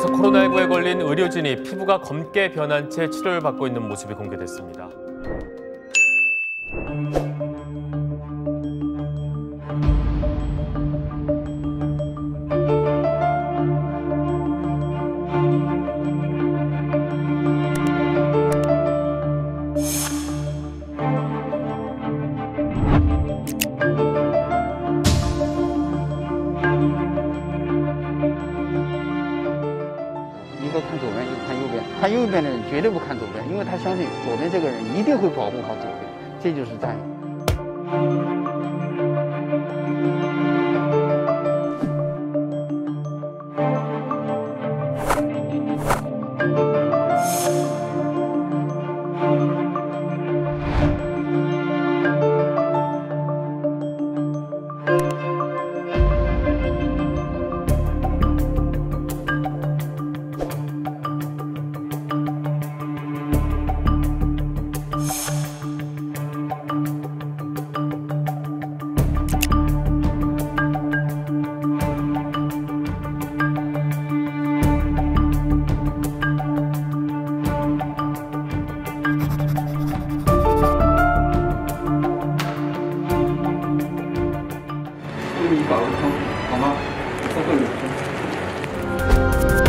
한국에서 코로나19에 걸린 의료진이 피부가 검게 변한 채 치료를 받고 있는 모습이 공개됐습니다. 一个看左边，一个看右边。看右边的人绝对不看左边，因为他相信左边这个人一定会保护好左边，这就是战友。好吗？我会。努力